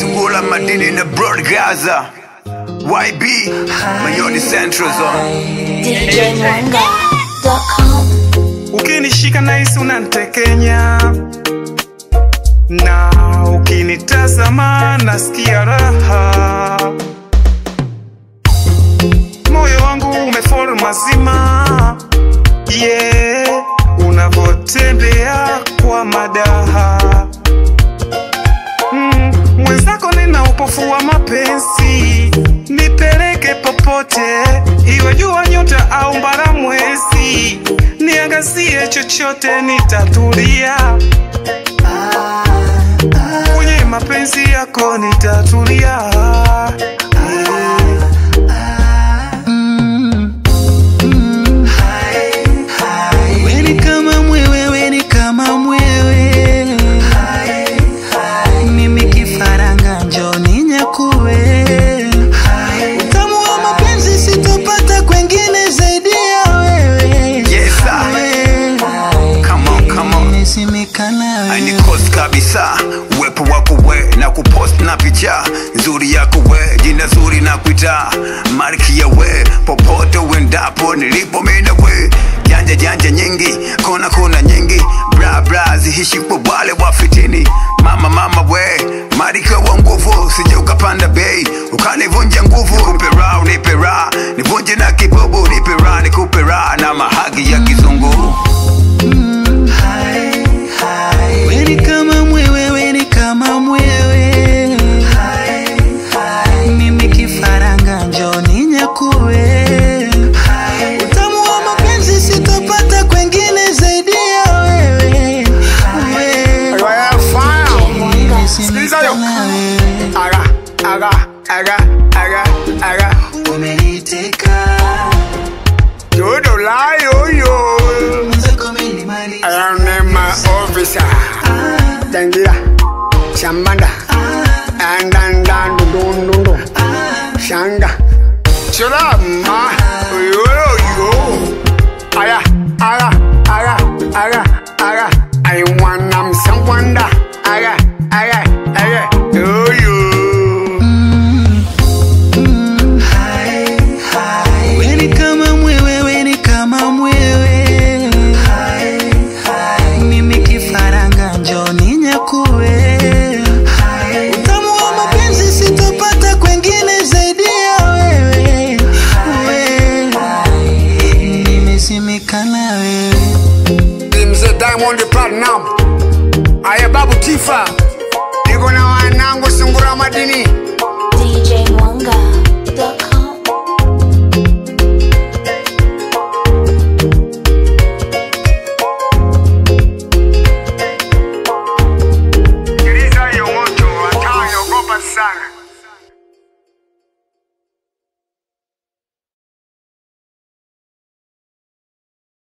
Sugula madini na broad Gaza YB Mayoni Central Zone. Ukinishika naisi unantekenya na ukinitazama nasikia raha. Moyo wangu umefol mazima. Yeah, unavotembea kwa madaha upofu wa mapenzi. Nipeleke popote iwe jua nyota au mbara mwezi. Niangazie chochote nitatulia. Kwenye mapenzi yako nitatulia picha. Nzuri yako we jina zuri na kuita malkia we. Popote uendapo nilipo mina we. Janja janja nyingi kona kona nyingi. Bra bra zihishi kwa wale wafitini mama mama we marika wa nguvu sije ukapanda bei. Ukanivunja nguvu Ara, ara, ara, ara, ara. Don't lie, yo yo. I am my officer. Tangira Shambanda. Andandandundundundu Shanga. Chulama I platinum. Aye, Babu Tifa.